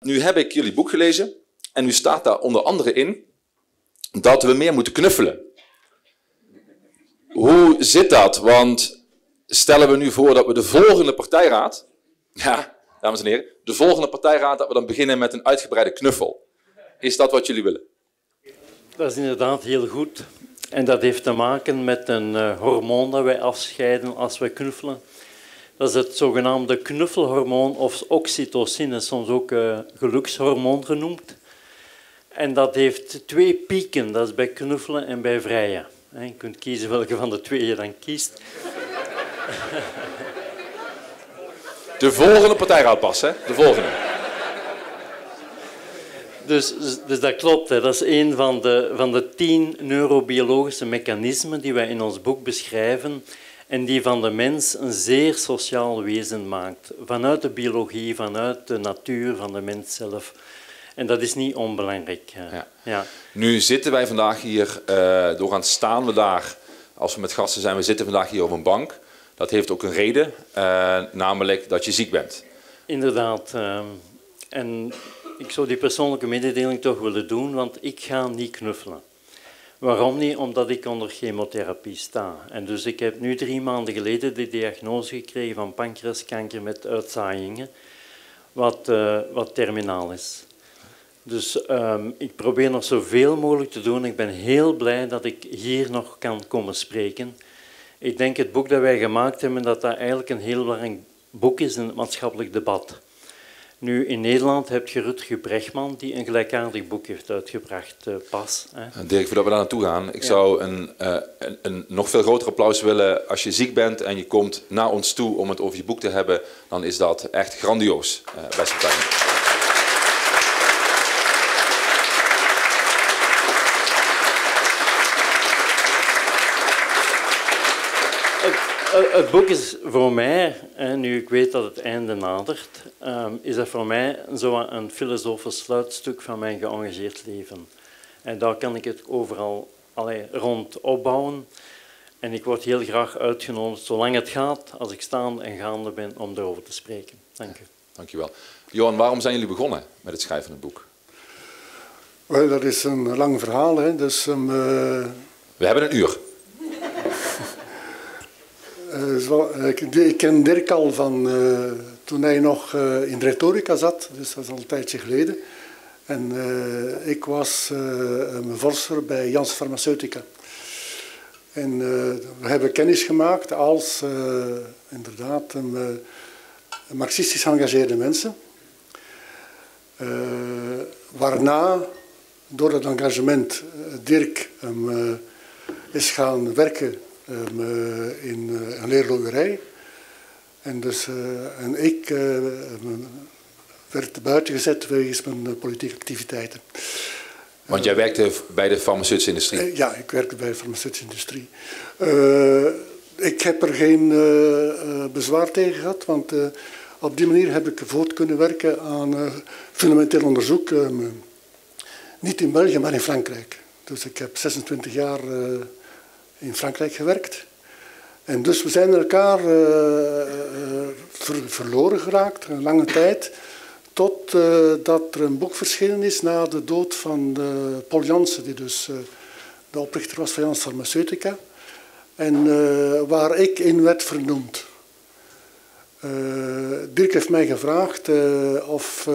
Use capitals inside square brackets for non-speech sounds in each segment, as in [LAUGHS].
Nu heb ik jullie boek gelezen en nu staat daar onder andere in dat we meer moeten knuffelen. Hoe zit dat? Want stellen we nu voor dat we de volgende partijraad, ja, dames en heren, de volgende partijraad, dat we dan beginnen met een uitgebreide knuffel. Is dat wat jullie willen? Dat is inderdaad heel goed. En dat heeft te maken met een uh, hormoon dat wij afscheiden als we knuffelen. Dat is het zogenaamde knuffelhormoon of oxytocine, soms ook uh, gelukshormoon genoemd. En dat heeft twee pieken, dat is bij knuffelen en bij vrijen. Je kunt kiezen welke van de twee je dan kiest. [LAUGHS] De volgende partijraad pas, hè? De volgende. Dus, dus dat klopt. Hè. Dat is een van de, van de tien neurobiologische mechanismen die wij in ons boek beschrijven en die van de mens een zeer sociaal wezen maakt. Vanuit de biologie, vanuit de natuur van de mens zelf. En dat is niet onbelangrijk. Ja. ja. Nu zitten wij vandaag hier, uh, doorgaan staan we daar, als we met gasten zijn, we zitten vandaag hier op een bank. Dat heeft ook een reden, uh, namelijk dat je ziek bent. Inderdaad. Uh, en ik zou die persoonlijke mededeling toch willen doen, want ik ga niet knuffelen. Waarom niet? Omdat ik onder chemotherapie sta. En dus ik heb nu drie maanden geleden de diagnose gekregen van pancreaskanker met uitzaaiingen, wat, uh, wat terminaal is. Dus um, ik probeer nog zoveel mogelijk te doen. Ik ben heel blij dat ik hier nog kan komen spreken. Ik denk het boek dat wij gemaakt hebben, dat dat eigenlijk een heel belangrijk boek is in het maatschappelijk debat. Nu, in Nederland heb je Rutger Brechtman, die een gelijkaardig boek heeft uitgebracht, uh, pas. Hè. Dirk, voordat we daar naartoe gaan, ik zou een, uh, een, een, nog veel groter applaus willen als je ziek bent en je komt naar ons toe om het over je boek te hebben, dan is dat echt grandioos, uh, beste vrienden. Eh, het boek is voor mij, nu ik weet dat het einde nadert, ehm, is dat voor mij zo een filosofisch sluitstuk van mijn geëngageerd leven. En daar kan ik het overal allee, rond opbouwen. En ik word heel graag uitgenodigd, zolang het gaat, als ik staande en gaande ben, om erover te spreken. Dank u. Dank je wel. Johan, waarom zijn jullie begonnen met het schrijven van het boek? Wel, dat is een lang verhaal. Hè. Dus, um, We hebben een uur. Uh, ik, ik, ken Dirk al van uh, toen hij nog uh, in retorica zat, dus dat is al een tijdje geleden. En ik was een vorster bij Jans Farmaceutica. En we hebben kennis gemaakt als inderdaad een, marxistisch geëngageerde mensen. waarna, door dat engagement, Dirk is gaan werken um, in uh, een leerlogerij. En, dus, uh, en ik werd buiten gezet wegens mijn politieke activiteiten. Want jij werkte bij de farmaceutische industrie? ja, ik werkte bij de farmaceutische industrie. ik heb er geen bezwaar tegen gehad, want op die manier heb ik voort kunnen werken aan fundamenteel onderzoek. niet in België, maar in Frankrijk. Dus ik heb 26 jaar in Frankrijk gewerkt. En dus we zijn elkaar uh, verloren geraakt, een lange tijd. Totdat uh, er een boek verschenen is na de dood van Paul Jansen, die dus de oprichter was van Jans Pharmaceutica. En waar ik in werd vernoemd. Dirk heeft mij gevraagd of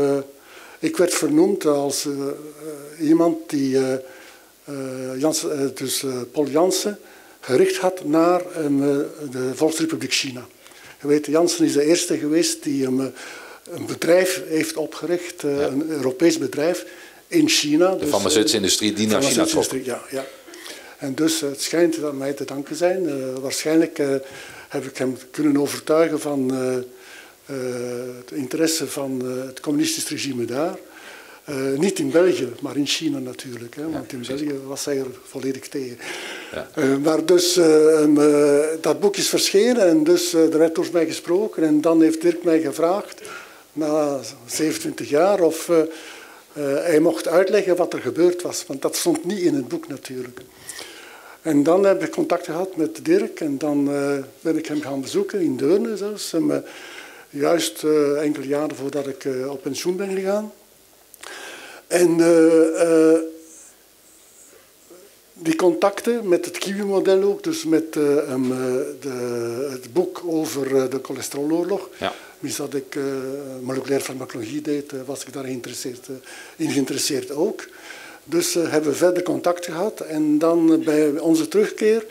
ik werd vernoemd als iemand die Jans, dus Paul Jansen gericht had naar um, de Volksrepubliek China. Je weet, Janssen is de eerste geweest die um, een bedrijf heeft opgericht, uh, ja. een Europees bedrijf in China. De dus, farmaceutische industrie die naar China trok. Ja, ja. En dus het schijnt aan mij te danken zijn. Uh, waarschijnlijk uh, heb ik hem kunnen overtuigen van het interesse van het communistisch regime daar. Uh, niet in België, maar in China natuurlijk. Hè, want in België was hij er volledig tegen. Ja. Uh, maar dus, uh, dat boek is verschenen en dus er werd door mij gesproken. En dan heeft Dirk mij gevraagd, na 27 jaar, of hij mocht uitleggen wat er gebeurd was. Want dat stond niet in het boek natuurlijk. En dan heb ik contact gehad met Dirk en dan ben ik hem gaan bezoeken in Deurne zelfs. juist enkele jaren voordat ik op pensioen ben gegaan. En uh, die contacten met het Kiwi-model ook, dus met um, de, het boek over de cholesteroloorlog. Ja. Mis dat ik moleculaire farmacologie deed, was ik daar geïnteresseerd, in geïnteresseerd ook. Dus hebben we verder contact gehad. En dan bij onze terugkeer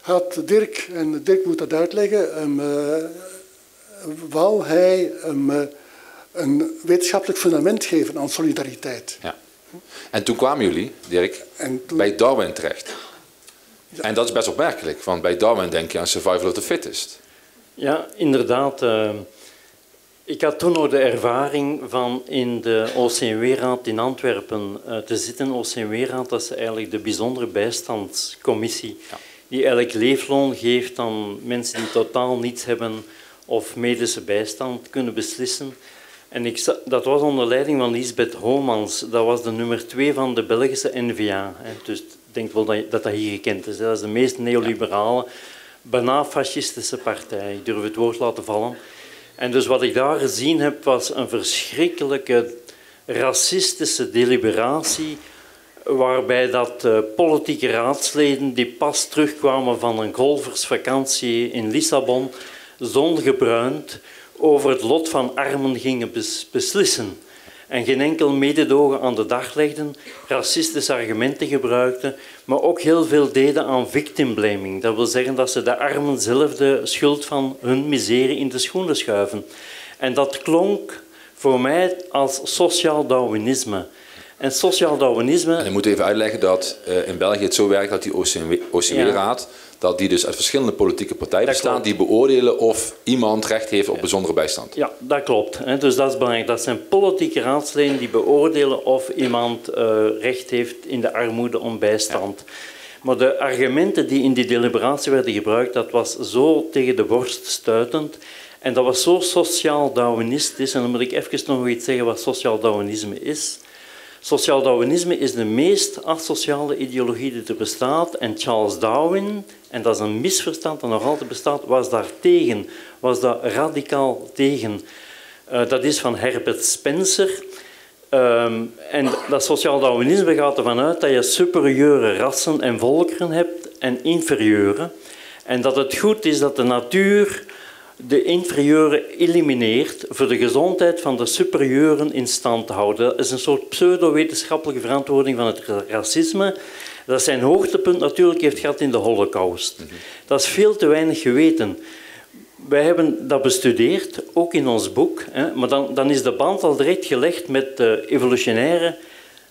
had Dirk, en Dirk moet dat uitleggen, um, wou hij um, een wetenschappelijk fundament geven aan solidariteit. Ja. En toen kwamen jullie, Dirk, bij Darwin terecht. En dat is best opmerkelijk, want bij Darwin denk je aan survival of the fittest. Ja, inderdaad. Uh, ik had toen nog de ervaring van in de OCMW-raad in Antwerpen uh, te zitten. OCMW-raad, dat is eigenlijk de bijzondere bijstandscommissie. Ja. Die eigenlijk leefloon geeft aan mensen die totaal niets hebben of medische bijstand kunnen beslissen. En ik, dat was onder leiding van Lisbeth Homans. Dat was de nummer twee van de Belgische NVA. Dus ik denk wel dat dat, hier gekend is. Dat is de meest neoliberale, bijna fascistische partij. Ik durf het woord laten vallen. En dus wat ik daar gezien heb, was een verschrikkelijke racistische deliberatie waarbij dat uh, politieke raadsleden die pas terugkwamen van een golfersvakantie in Lissabon, zongebruind, over het lot van armen gingen beslissen en geen enkel mededogen aan de dag legden, racistische argumenten gebruikten, maar ook heel veel deden aan victim blaming. Dat wil zeggen dat ze de armen zelf de schuld van hun miserie in de schoenen schuiven. En dat klonk voor mij als sociaal Darwinisme. En sociaal Darwinisme... En je moet even uitleggen dat uh, in België het zo werkt dat die OCW-raad dat die dus uit verschillende politieke partijen bestaan die beoordelen of iemand recht heeft op bijzondere bijstand. Ja, dat klopt. Dus dat is belangrijk. Dat zijn politieke raadsleden die beoordelen of iemand uh, recht heeft in de armoede om bijstand. Maar de argumenten die in die deliberatie werden gebruikt, dat was zo tegen de borst stuitend. En dat was zo sociaal-Darwinistisch. En dan moet ik even nog iets zeggen wat sociaal-Darwinisme is. Sociaal Darwinisme is de meest asociale ideologie die er bestaat. En Charles Darwin, en dat is een misverstand dat nog altijd bestaat, was daar tegen. Was daar radicaal tegen. Uh, dat is van Herbert Spencer. Um, en dat sociaal Darwinisme gaat ervan uit dat je superieure rassen en volkeren hebt en inferieure. En dat het goed is dat de natuur de inferieure elimineert voor de gezondheid van de superieuren in stand te houden. Dat is een soort pseudo-wetenschappelijke verantwoording van het racisme. Dat zijn hoogtepunt natuurlijk heeft gehad in de holocaust. Dat is veel te weinig geweten. Wij hebben dat bestudeerd, ook in ons boek. Maar dan, dan is de band al direct gelegd met de evolutionaire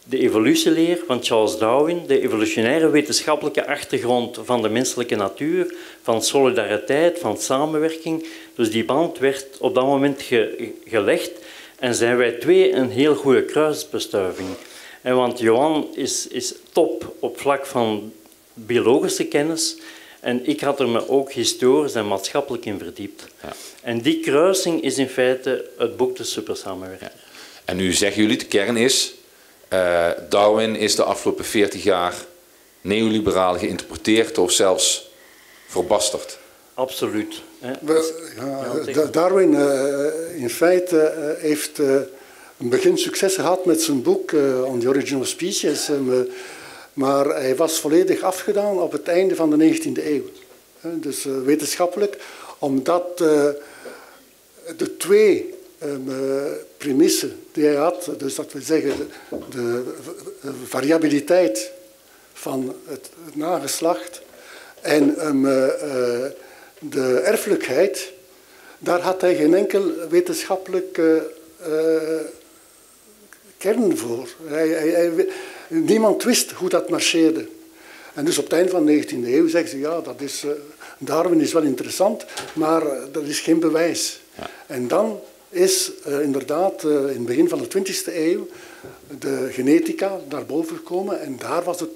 de evolutieleer van Charles Darwin, de evolutionaire wetenschappelijke achtergrond van de menselijke natuur, van solidariteit, van samenwerking. Dus die band werd op dat moment gelegd en zijn wij twee een heel goede kruisbestuiving. En want Johan is, is top op vlak van biologische kennis en ik had er me ook historisch en maatschappelijk in verdiept. Ja. En die kruising is in feite het boek De Supersamenwerking. Ja. En nu zeggen jullie, de kern is uh, Darwin is de afgelopen 40 jaar neoliberaal geïnterpreteerd of zelfs verbasterd. Absoluut. ja, Darwin uh, in feite uh, heeft een begin succes gehad met zijn boek On the Origin of Species. maar hij was volledig afgedaan op het einde van de 19e eeuw. dus wetenschappelijk, omdat de twee um, premisse die hij had, dus dat wil zeggen de, de variabiliteit van het, het nageslacht en um, uh, de erfelijkheid, daar had hij geen enkel wetenschappelijke kern voor. Hij, hij, hij, niemand wist hoe dat marcheerde. En dus op het einde van de 19e eeuw zeggen ze, ja, dat is, Darwin is wel interessant, maar dat is geen bewijs. Ja. En dan is uh, inderdaad uh, in het begin van de 20e eeuw de genetica naar boven gekomen. En daar was het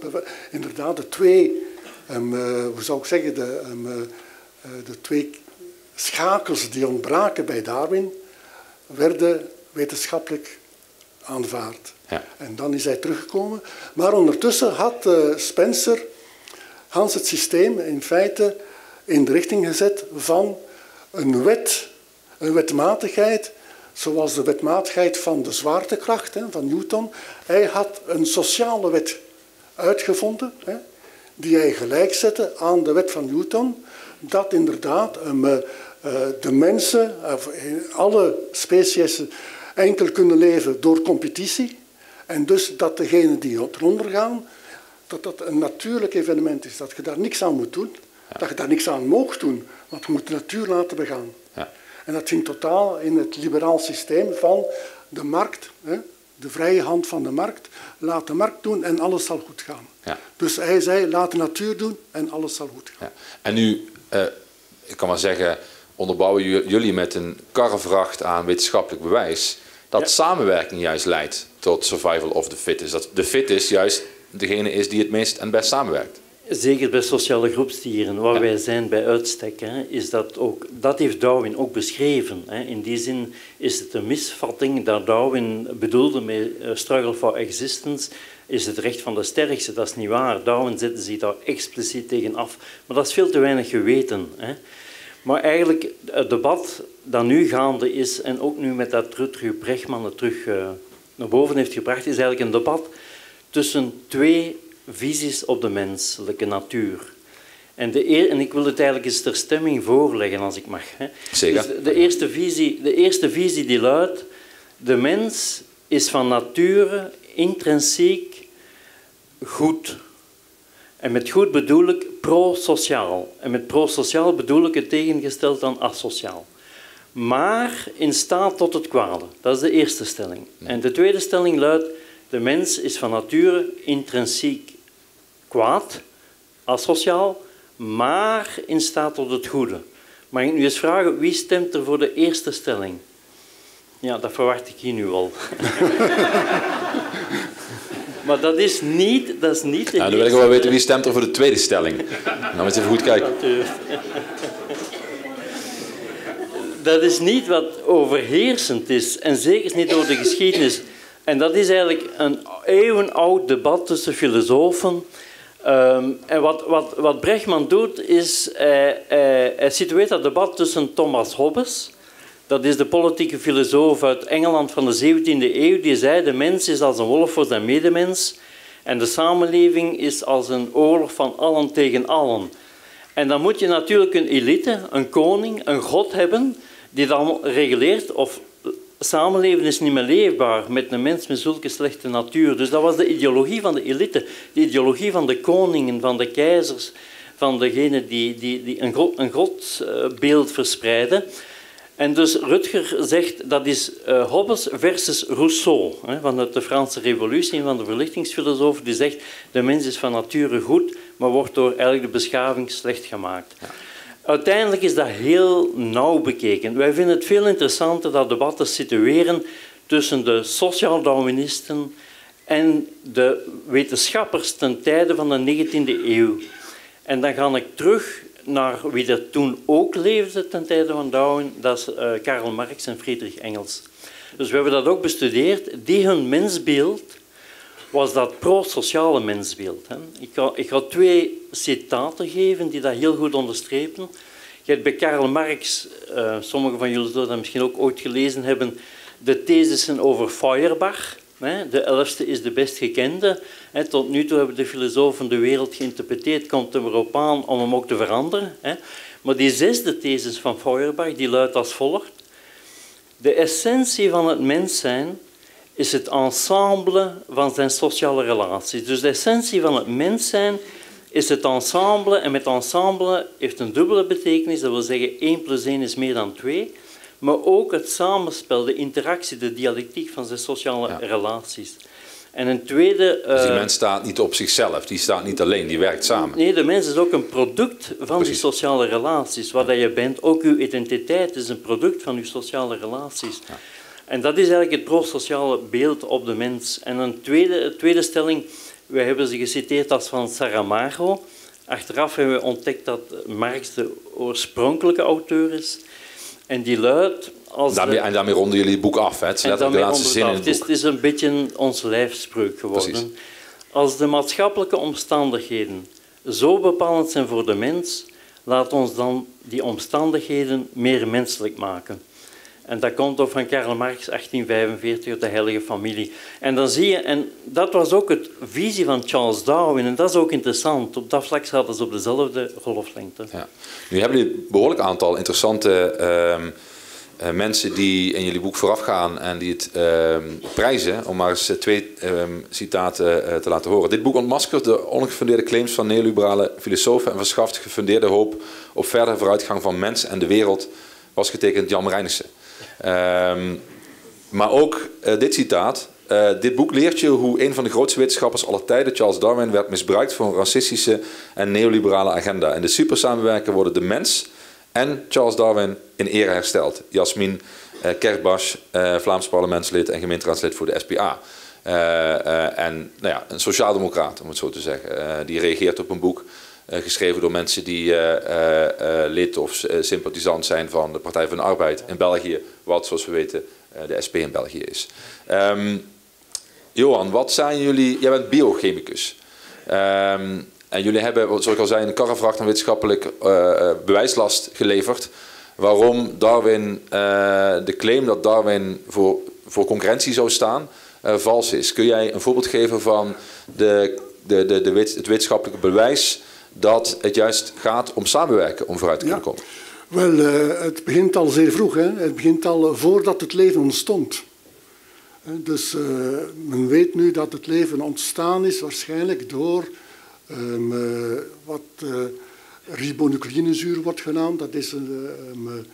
inderdaad de twee, um, uh, hoe zou ik zeggen, de, um, de twee schakels die ontbraken bij Darwin, werden wetenschappelijk aanvaard. Ja. En dan is hij teruggekomen. Maar ondertussen had Spencer Hans het systeem in feite in de richting gezet van een wet een wetmatigheid zoals de wetmatigheid van de zwaartekracht hè, van Newton. Hij had een sociale wet uitgevonden, hè, die hij gelijk zette aan de wet van Newton, dat inderdaad um, uh, de mensen, uh, alle species, enkel kunnen leven door competitie. En dus dat degenen die eronder gaan, dat dat een natuurlijk evenement is, dat je daar niks aan moet doen, dat je daar niks aan mag doen, want je moet de natuur laten begaan. Ja. En dat ging totaal in het liberaal systeem van de markt, hè, de vrije hand van de markt, laat de markt doen en alles zal goed gaan. Ja. Dus hij zei, laat de natuur doen en alles zal goed gaan. Ja. En nu, uh, ik kan maar zeggen, onderbouwen jullie met een karrevracht aan wetenschappelijk bewijs dat samenwerking juist leidt tot survival of the fittest. Dat de fittest juist degene is die het meest en best samenwerkt. Zeker bij sociale groepsdieren, waar wij zijn bij uitstek, hè, is dat ook, dat heeft Darwin ook beschreven. Hè. In die zin is het een misvatting dat Darwin bedoelde met uh, struggle for existence, is het recht van de sterkste. Dat is niet waar. Darwin zette zich daar expliciet tegen af. Maar dat is veel te weinig geweten. Hè. Maar eigenlijk, het debat dat nu gaande is, en ook nu met dat Rutger Brechtman het terug uh, naar boven heeft gebracht, is eigenlijk een debat tussen twee visies op de menselijke natuur. En, de en ik wil het eigenlijk eens ter stemming voorleggen, als ik mag. Hè. Zeker. Dus de, eerste visie, de eerste visie die luidt, de mens is van nature intrinsiek goed. En met goed bedoel ik pro-sociaal. En met pro-sociaal bedoel ik het tegengesteld aan asociaal. Maar in staat tot het kwade. Dat is de eerste stelling. En de tweede stelling luidt, de mens is van nature intrinsiek kwaad, asociaal, maar in staat tot het goede. Mag ik nu eens vragen, wie stemt er voor de eerste stelling? Ja, dat verwacht ik hier nu al. [LAUGHS] maar dat is niet, dat is niet de nou, Dan wil ik wel weten wie stemt er voor de tweede stelling. Nou, eens even goed kijken. Dat is niet wat overheersend is, en zeker niet door de geschiedenis. En dat is eigenlijk een eeuwenoud debat tussen filosofen. Um, en wat, wat, wat Brechtman doet, is hij, hij, hij situeert dat debat tussen Thomas Hobbes, dat is de politieke filosoof uit Engeland van de 17e eeuw, die zei de mens is als een wolf voor zijn medemens en de samenleving is als een oorlog van allen tegen allen. En dan moet je natuurlijk een elite, een koning, een god hebben die dan reguleert of samenleven is niet meer leefbaar met een mens met zulke slechte natuur. Dus dat was de ideologie van de elite, de ideologie van de koningen, van de keizers, van degenen die, die, die een, god, een godsbeeld verspreiden. En dus Rutger zegt dat is uh, Hobbes versus Rousseau, hè, van de Franse Revolutie, van de verlichtingsfilosoof, die zegt de mens is van nature goed, maar wordt door eigenlijk de beschaving slecht gemaakt. Uiteindelijk is dat heel nauw bekeken. Wij vinden het veel interessanter dat debatten situeren tussen de sociaal-Darwinisten en de wetenschappers ten tijde van de 19e eeuw. En dan ga ik terug naar wie er toen ook leefde ten tijde van Darwin, dat is uh, Karl Marx en Friedrich Engels. Dus we hebben dat ook bestudeerd. Die hun mensbeeld was dat pro-sociale mensbeeld. Hè. Ik, ga, ik ga twee citaten geven die dat heel goed onderstrepen. Je hebt bij Karl Marx, uh, sommigen van jullie zullen dat misschien ook ooit gelezen hebben, de thesissen over Feuerbach. Hè. De elfste is de best gekende. Hè. Tot nu toe hebben de filosofen de wereld geïnterpreteerd, komt er erop aan om hem ook te veranderen. Hè. Maar die zesde thesis van Feuerbach die luidt als volgt. De essentie van het mens zijn is het ensemble van zijn sociale relaties. Dus de essentie van het mens zijn is het ensemble. En met ensemble heeft een dubbele betekenis. Dat wil zeggen 1 plus 1 is meer dan 2. Maar ook het samenspel, de interactie, de dialectiek van zijn sociale relaties. En een tweede... Dus die mens staat niet op zichzelf, die staat niet alleen, die werkt samen. Nee, de mens is ook een product van die sociale relaties. Wat dat je bent, ook uw identiteit is een product van uw sociale relaties. Ja. En dat is eigenlijk het pro-sociale beeld op de mens. En een tweede, tweede stelling, wij hebben ze geciteerd als van Saramago. Achteraf hebben we ontdekt dat Marx de oorspronkelijke auteur is. En die luidt... Als daarmee, en daarmee ronden jullie het boek af, hè? Het is letterlijk de laatste zin in het, het is, het is een beetje onze lijfspreuk geworden. Precies. Als de maatschappelijke omstandigheden zo bepalend zijn voor de mens, laat ons dan die omstandigheden meer menselijk maken. En dat komt op van Karl Marx, 1845, de heilige familie. En dan zie je, en dat was ook het visie van Charles Darwin, en dat is ook interessant. Op dat vlak zaten ze op dezelfde golflengte. Ja. Nu hebben jullie een behoorlijk aantal interessante ehm, eh, mensen die in jullie boek voorafgaan en die het ehm, prijzen, om maar eens twee ehm, citaten eh, te laten horen. Dit boek ontmaskert de ongefundeerde claims van neoliberale filosofen en verschaft gefundeerde hoop op verdere vooruitgang van mens en de wereld, was getekend Jan Marijnissen. Ehm, maar ook uh, dit citaat. Uh, dit boek leert je hoe een van de grootste wetenschappers aller tijden, Charles Darwin, werd misbruikt voor een racistische en neoliberale agenda. In de supersamenwerking worden de mens en Charles Darwin in ere hersteld. Jasmin uh, Vlaams parlementslid en gemeenteraadslid voor de SPA. en nou ja, een sociaaldemocraat, om het zo te zeggen. die reageert op een boek eh, geschreven door mensen die eh, eh, lid of sympathisant zijn van de Partij van de Arbeid in België, wat zoals we weten de SP in België is. Um, Johan, wat zijn jullie? Jij bent biochemicus. Um, en jullie hebben, zoals ik al zei, een karrevracht aan wetenschappelijk bewijslast geleverd. Waarom Darwin, de claim dat Darwin voor, voor concurrentie zou staan, vals is. Kun jij een voorbeeld geven van de, de, de, de, het wetenschappelijke bewijs dat het juist gaat om samenwerken om vooruit te kunnen komen? Wel, uh, het begint al zeer vroeg. Hè? Het begint al voordat het leven ontstond. Dus uh, men weet nu dat het leven ontstaan is waarschijnlijk door um, uh, wat ribonucleïnezuur wordt genaamd. Dat is een, um,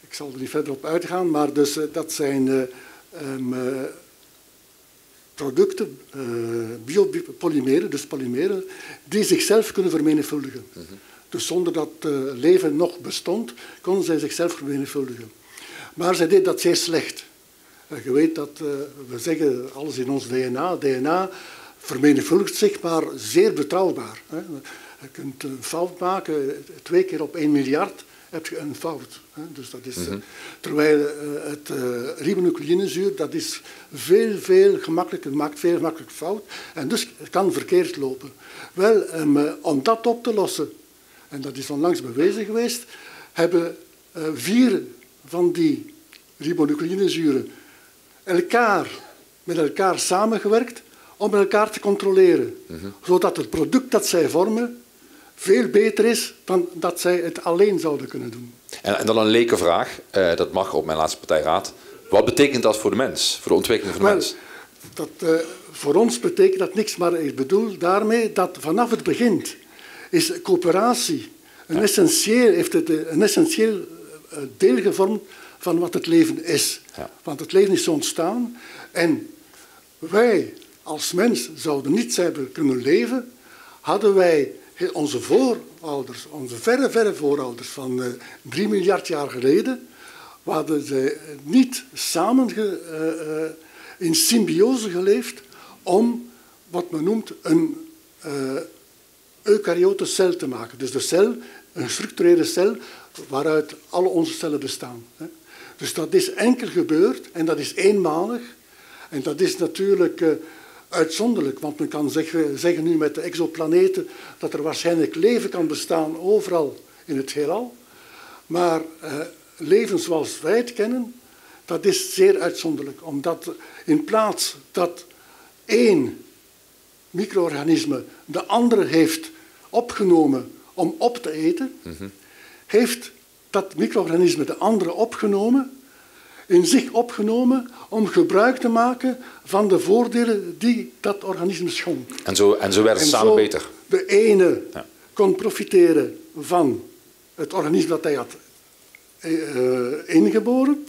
ik zal er niet verder op uitgaan, maar dus, dat zijn um, producten, uh, biopolymeren, dus polymeren, die zichzelf kunnen vermenigvuldigen. Dus zonder dat uh, leven nog bestond, konden zij zichzelf vermenigvuldigen. Maar zij deed dat zeer slecht. Je weet dat, we zeggen alles in ons DNA, DNA vermenigvuldigt zich, maar zeer betrouwbaar. Hè. Je kunt een fout maken, twee keer op één miljard, heb je een fout. Dus dat is, mm -hmm. Terwijl uh, het uh, ribonucleïnezuur, dat is veel, veel gemakkelijker, maakt veel gemakkelijker fout. En dus het kan verkeerd lopen. Wel, um, om dat op te lossen, en dat is onlangs bewezen geweest, hebben vier van die ribonucleïnezuren elkaar, met elkaar samengewerkt om elkaar te controleren. Mm -hmm. Zodat het product dat zij vormen veel beter is dan dat zij het alleen zouden kunnen doen. En, en dan een lekenvraag, uh, dat mag op mijn laatste partijraad. Wat betekent dat voor de mens, voor de ontwikkeling van de Wel, mens? Dat, uh, voor ons betekent dat niks, maar ik bedoel daarmee dat vanaf het begin is coöperatie een, ja. essentieel, heeft het een essentieel eh, deel gevormd van wat het leven is. Ja. Want het leven is ontstaan en wij als mens zouden niet hebben kunnen leven, hadden wij onze voorouders, onze verre, verre voorouders van uh, drie miljard jaar geleden, hadden ze niet samen uh, uh, in symbiose geleefd om wat men noemt een eukaryote cel te maken. Dus de cel, een gestructureerde cel waaruit alle onze cellen bestaan. Hè. Dus dat is enkel gebeurd en dat is eenmalig. En dat is natuurlijk uitzonderlijk, want men kan zeggen, zeggen nu met de exoplaneten dat er waarschijnlijk leven kan bestaan overal in het heelal. Maar uh, leven zoals wij het kennen, dat is zeer uitzonderlijk. Omdat in plaats dat één micro-organisme de andere heeft opgenomen om op te eten, mm -hmm. heeft dat micro-organisme de andere opgenomen in zich opgenomen om gebruik te maken van de voordelen die dat organisme schonk. En zo, en zo werd het en samen beter. De ene ja. kon profiteren van het organisme dat hij had uh, ingeboren,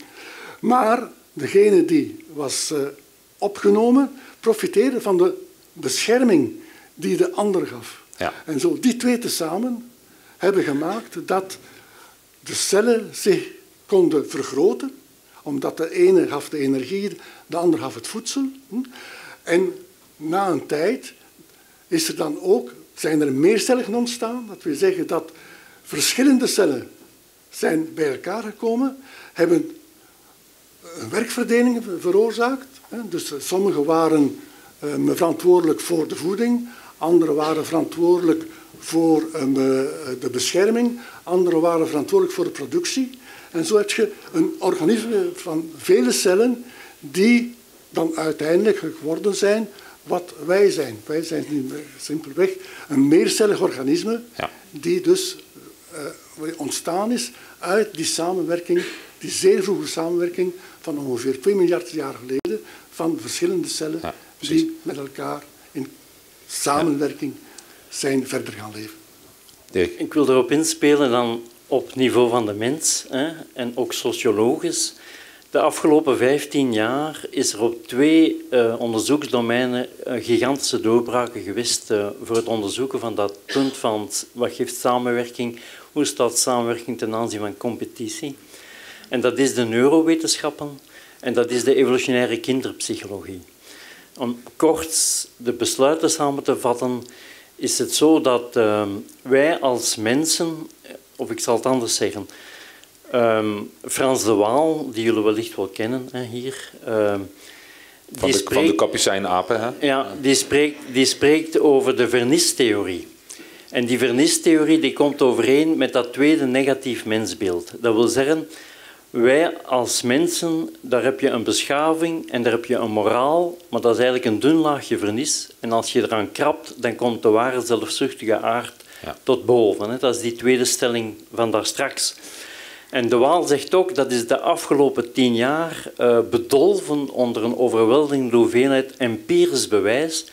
maar degene die was uh, opgenomen profiteerde van de bescherming die de ander gaf. Ja. En zo die twee tezamen hebben gemaakt dat de cellen zich konden vergroten omdat de ene gaf de energie, de ander gaf het voedsel. En na een tijd is er dan ook, zijn er meer cellen ontstaan. Dat wil zeggen dat verschillende cellen zijn bij elkaar gekomen, hebben een werkverdeling veroorzaakt. Dus sommige waren verantwoordelijk voor de voeding, anderen waren verantwoordelijk voor de bescherming, anderen waren verantwoordelijk voor de productie. En zo heb je een organisme van vele cellen die dan uiteindelijk geworden zijn wat wij zijn. Wij zijn nu simpelweg een meercellig organisme ja. die dus uh, ontstaan is uit die samenwerking, die zeer vroege samenwerking van ongeveer 2 miljard jaar geleden van verschillende cellen die met elkaar in samenwerking zijn verder gaan leven. Ik wil erop inspelen dan op niveau van de mens hè, en ook sociologisch. De afgelopen 15 jaar is er op twee uh, onderzoeksdomeinen uh, gigantische doorbraken geweest uh, voor het onderzoeken van dat punt van wat geeft samenwerking, hoe staat samenwerking ten aanzien van competitie. En dat is de neurowetenschappen en dat is de evolutionaire kinderpsychologie. Om kort de besluiten samen te vatten, is het zo dat ehm, wij als mensen, of ik zal het anders zeggen, um, Frans de Waal, die jullie wellicht wel kennen hè, hier. Um, van, de, spreekt, van de kapucijnapen, hè? Ja, die spreekt, die spreekt over de vernistheorie. En die vernistheorie die komt overeen met dat tweede negatief mensbeeld. Dat wil zeggen, wij als mensen, daar heb je een beschaving en daar heb je een moraal, maar dat is eigenlijk een dun laagje vernis. En als je eraan krabt, dan komt de ware zelfzuchtige aard tot boven. Dat is die tweede stelling van daar straks. En de Waal zegt ook dat is de afgelopen tien jaar uh, bedolven onder een overweldigende hoeveelheid empirisch bewijs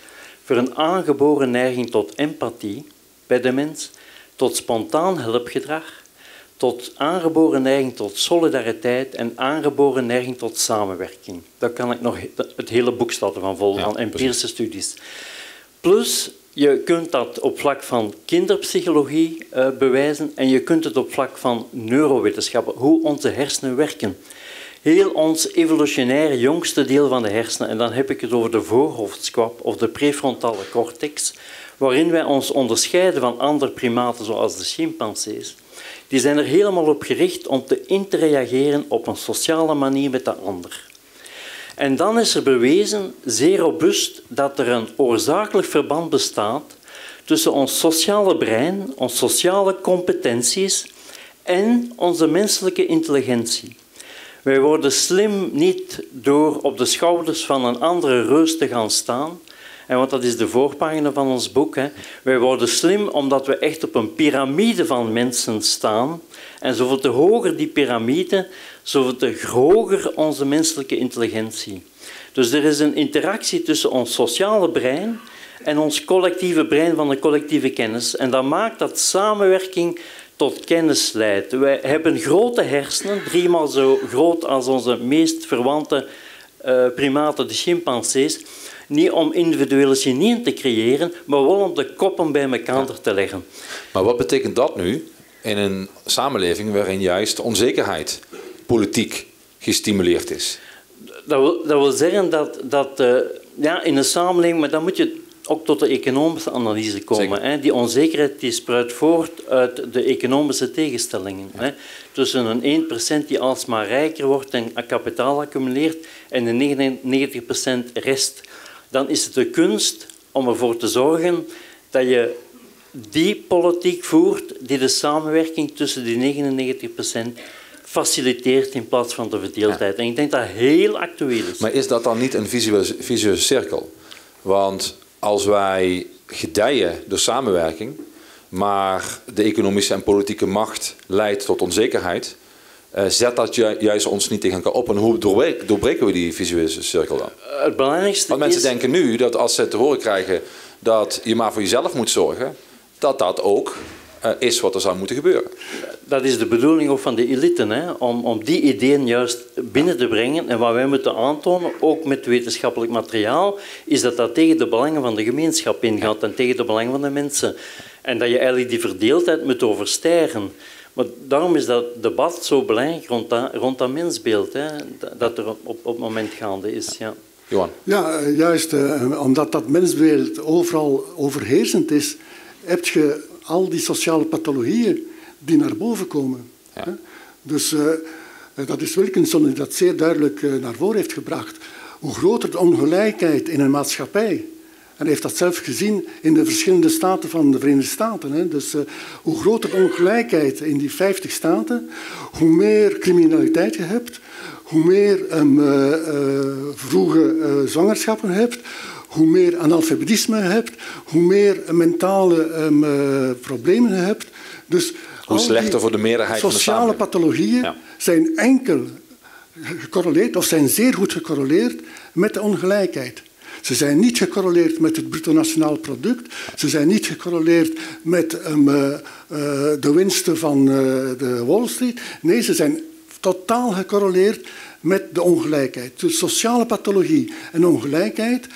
voor een aangeboren neiging tot empathie bij de mens, tot spontaan hulpgedrag, tot aangeboren neiging tot solidariteit en aangeboren neiging tot samenwerking. Daar kan ik nog het hele boek van vol, van empirische studies. Plus, je kunt dat op vlak van kinderpsychologie uh, bewijzen en je kunt het op vlak van neurowetenschappen, hoe onze hersenen werken. Heel ons evolutionair jongste deel van de hersenen, en dan heb ik het over de voorhoofdskwap of de prefrontale cortex, waarin wij ons onderscheiden van andere primaten zoals de chimpansees, die zijn er helemaal op gericht om te interreageren op een sociale manier met de ander. En dan is er bewezen, zeer robuust, dat er een oorzakelijk verband bestaat tussen ons sociale brein, onze sociale competenties en onze menselijke intelligentie. Wij worden slim niet door op de schouders van een andere reus te gaan staan, en want dat is de voorpagina van ons boek. Hè. Wij worden slim omdat we echt op een piramide van mensen staan. En zoveel te hoger die piramide, zoveel te hoger onze menselijke intelligentie. Dus er is een interactie tussen ons sociale brein en ons collectieve brein van de collectieve kennis. En dat maakt dat samenwerking tot kennis leidt. Wij hebben grote hersenen, driemaal zo groot als onze meest verwante uh, primaten, de chimpansees. Niet om individuele genieën te creëren, maar wel om de koppen bij elkaar te leggen. Maar wat betekent dat nu in een samenleving waarin juist onzekerheid politiek gestimuleerd is? Dat wil, dat wil zeggen dat, dat uh, ja, in een samenleving, maar dan moet je ook tot de economische analyse komen. Hè. Die onzekerheid die spruit voort uit de economische tegenstellingen. Hè. Tussen een 1% die alsmaar rijker wordt en kapitaal accumuleert en de 99% rest dan is het de kunst om ervoor te zorgen dat je die politiek voert die de samenwerking tussen die 99% faciliteert in plaats van de verdeeldheid. En ik denk dat dat heel actueel is. Maar is dat dan niet een visueuze cirkel? Want als wij gedijen door samenwerking, maar de economische en politieke macht leidt tot onzekerheid, uh, zet dat ju juist ons niet tegen elkaar op. En hoe doorbreken we die visuele cirkel dan? Het belangrijkste Want mensen denken nu dat als ze te horen krijgen dat je maar voor jezelf moet zorgen, dat dat ook uh, is wat er zou moeten gebeuren. Dat is de bedoeling ook van de elite, hè? Om, om die ideeën juist binnen te brengen. En wat wij moeten aantonen, ook met wetenschappelijk materiaal, is dat dat tegen de belangen van de gemeenschap ingaat en tegen de belangen van de mensen. En dat je eigenlijk die verdeeldheid moet overstijgen. Maar daarom is dat debat zo belangrijk rond dat, rond dat mensbeeld, hè, dat er op, op het moment gaande is. Ja. Johan. Ja, eh, juist. Uh, omdat dat mensbeeld overal overheersend is, heb je al die sociale pathologieën die naar boven komen. Ja. Dus uh, dat is Wilkinson die dat zeer duidelijk naar voren heeft gebracht. Hoe groter de ongelijkheid in een maatschappij, En hij heeft dat zelf gezien in de verschillende staten van de Verenigde Staten. Hè. Dus uh, hoe groter de ongelijkheid in die 50 staten, hoe meer criminaliteit je hebt, hoe meer um, uh, vroege zwangerschappen je hebt, hoe meer analfabetisme je hebt, hoe meer mentale um, problemen je hebt. Dus hoe slechter voor de meerderheid van de Sociale pathologieën ja. zijn enkel gecorreleerd, of zijn zeer goed gecorreleerd met de ongelijkheid. Ze zijn niet gecorreleerd met het bruto nationaal product. Ze zijn niet gecorreleerd met um, uh, uh, de winsten van uh, de Wall Street. Nee, ze zijn totaal gecorreleerd met de ongelijkheid. Dus sociale pathologie en ongelijkheid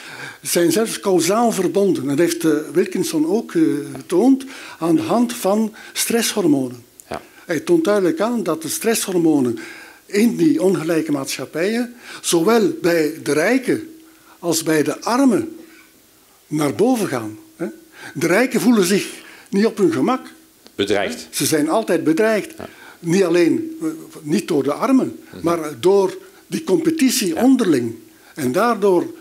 zijn zelfs kausaal verbonden. Dat heeft Wilkinson ook getoond aan de hand van stresshormonen. Ja. Hij toont duidelijk aan dat de stresshormonen in die ongelijke maatschappijen, zowel bij de rijken als bij de armen, naar boven gaan. De rijken voelen zich niet op hun gemak. Bedreigd. Ze zijn altijd bedreigd. Niet alleen eh, niet door de armen, mhm. maar door die competitie onderling. En daardoor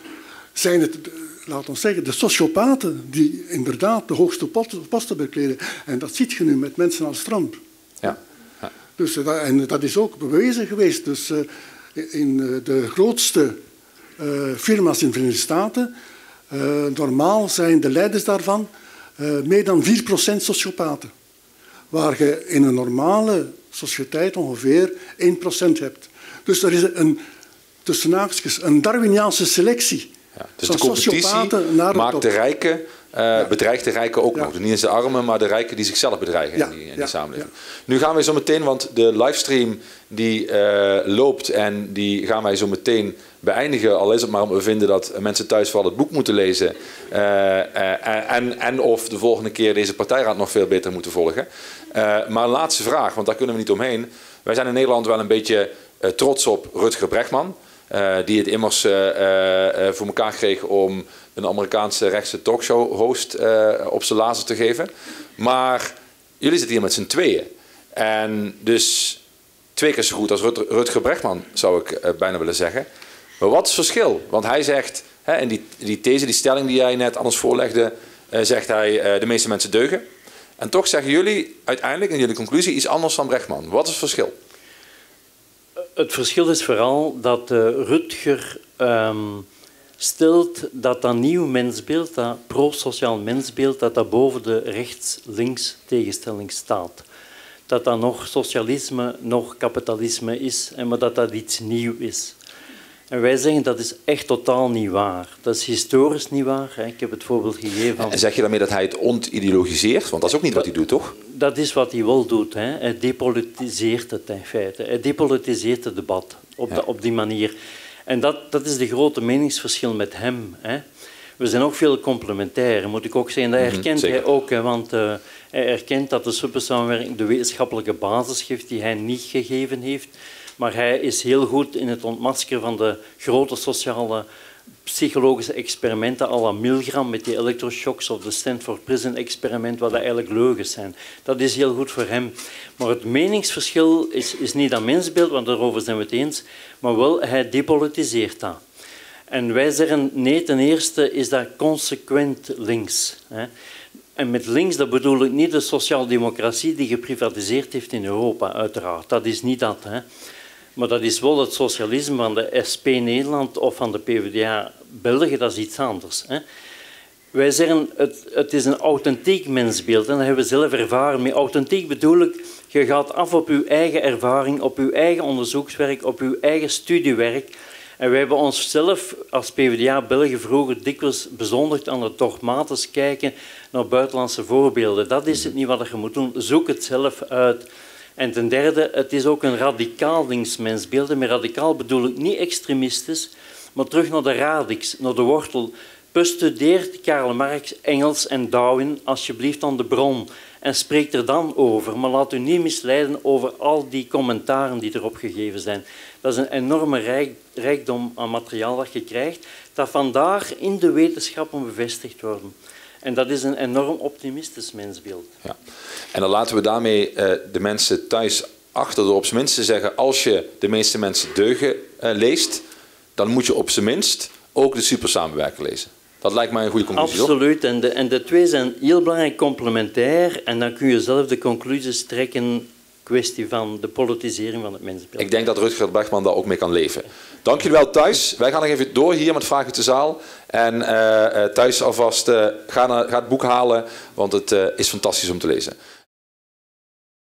zijn het, eh, laten we zeggen, de sociopaten die inderdaad de hoogste posten bekleden. En dat ziet je nu met mensen als Trump. Ja. Dus, eh, en dat is ook bewezen geweest. Dus in de grootste firma's in de Verenigde Staten, normaal zijn de leiders daarvan meer dan 4% sociopaten. Waar je in een normale sociëteit ongeveer 1% hebt. Dus er is een, tussen een Darwiniaanse selectie. Ja, dus de competitie maakt de rijken, uh, bedreigt de rijken ook nog. Dus niet eens de armen, maar de rijken die zichzelf bedreigen in die, in die samenleving. Nu gaan we zo meteen, want de livestream die uh, loopt en die gaan wij zo meteen beëindigen. Al is het maar om we vinden dat mensen thuis vooral het boek moeten lezen. Uh, en, en of de volgende keer deze partijraad nog veel beter moeten volgen. maar een laatste vraag, want daar kunnen we niet omheen. Wij zijn in Nederland wel een beetje trots op Rutger Brechtman. die het immers voor elkaar kreeg om een Amerikaanse rechtse talkshow host op zijn lazer te geven. Maar jullie zitten hier met z'n tweeën. En dus twee keer zo goed als Rutger Brechtman, zou ik bijna willen zeggen. Maar wat is het verschil? Want hij zegt, hè, in die, die these, die stelling die jij net ons voorlegde, uh, zegt hij uh, de meeste mensen deugen. En toch zeggen jullie uiteindelijk in jullie conclusie iets anders dan Brechtman. Wat is het verschil? Het verschil is vooral dat uh, Rutger um, stelt dat dat nieuw mensbeeld, dat pro-sociaal mensbeeld, dat dat boven de rechts-links tegenstelling staat. Dat dat nog socialisme, nog kapitalisme is, en maar dat dat iets nieuw is. En wij zeggen dat is echt totaal niet waar. Dat is historisch niet waar. Ik heb het voorbeeld gegeven van... En zeg je daarmee dat hij het ontideologiseert? Want dat is ook niet wat hij doet, toch? Dat is wat hij wel doet. Hij depolitiseert het in feite. Hij depolitiseert het debat op, op die manier. En dat, dat is de grote meningsverschil met hem. We zijn ook veel complementair, moet ik ook zeggen. Dat mhm, herkent hij ook, want uh, hij erkent dat de supersamenwerking de wetenschappelijke basis geeft die hij niet gegeven heeft. Maar hij is heel goed in het ontmaskeren van de grote sociale psychologische experimenten à Milgram met die electroshocks of de Stanford Prison experiment, wat eigenlijk leugens zijn. Dat is heel goed voor hem. Maar het meningsverschil is, is niet dat mensbeeld, want daarover zijn we het eens, maar wel hij depolitiseert dat. En wij zeggen nee, ten eerste is dat consequent links. En met links dat bedoel ik niet de sociaaldemocratie die geprivatiseerd heeft in Europa, uiteraard. Dat is niet dat. Hè. Maar dat is wel het socialisme van de SP Nederland of van de PvdA België, dat is iets anders. Hè. Wij zeggen, het, het is een authentiek mensbeeld en dat hebben we zelf ervaren. Met authentiek bedoel ik, je gaat af op je eigen ervaring, op je eigen onderzoekswerk, op je eigen studiewerk. En wij hebben onszelf als PvdA België vroeger dikwijls bezondigd aan het dogmatisch kijken naar buitenlandse voorbeelden. Dat is het niet wat je moet doen. Zoek het zelf uit. En ten derde, het is ook een radicaal linksmensbeeld. En met radicaal bedoel ik niet extremistisch, maar terug naar de radix, naar de wortel. Bestudeert Karl Marx, Engels en Darwin alsjeblieft aan de bron en spreek er dan over. Maar laat u niet misleiden over al die commentaren die erop gegeven zijn. Dat is een enorme rijkdom aan materiaal dat je krijgt, dat vandaag in de wetenschappen bevestigd wordt. En dat is een enorm optimistisch mensbeeld. Ja. En dan laten we daarmee uh, de mensen thuis achter door op zijn minst te zeggen, als je de meeste mensen deugen uh, leest, dan moet je op zijn minst ook de supersamenwerker lezen. Dat lijkt mij een goede conclusie. Absoluut. En de, en de twee zijn heel belangrijk complementair. En dan kun je zelf de conclusies trekken. Kwestie van de politisering van het mensenbeeld. Ik denk dat Rutger Bachman daar ook mee kan leven. Dank jullie wel thuis. Wij gaan nog even door hier met vragen uit de zaal. En uh, thuis alvast uh, ga, het boek halen, want het is fantastisch om te lezen.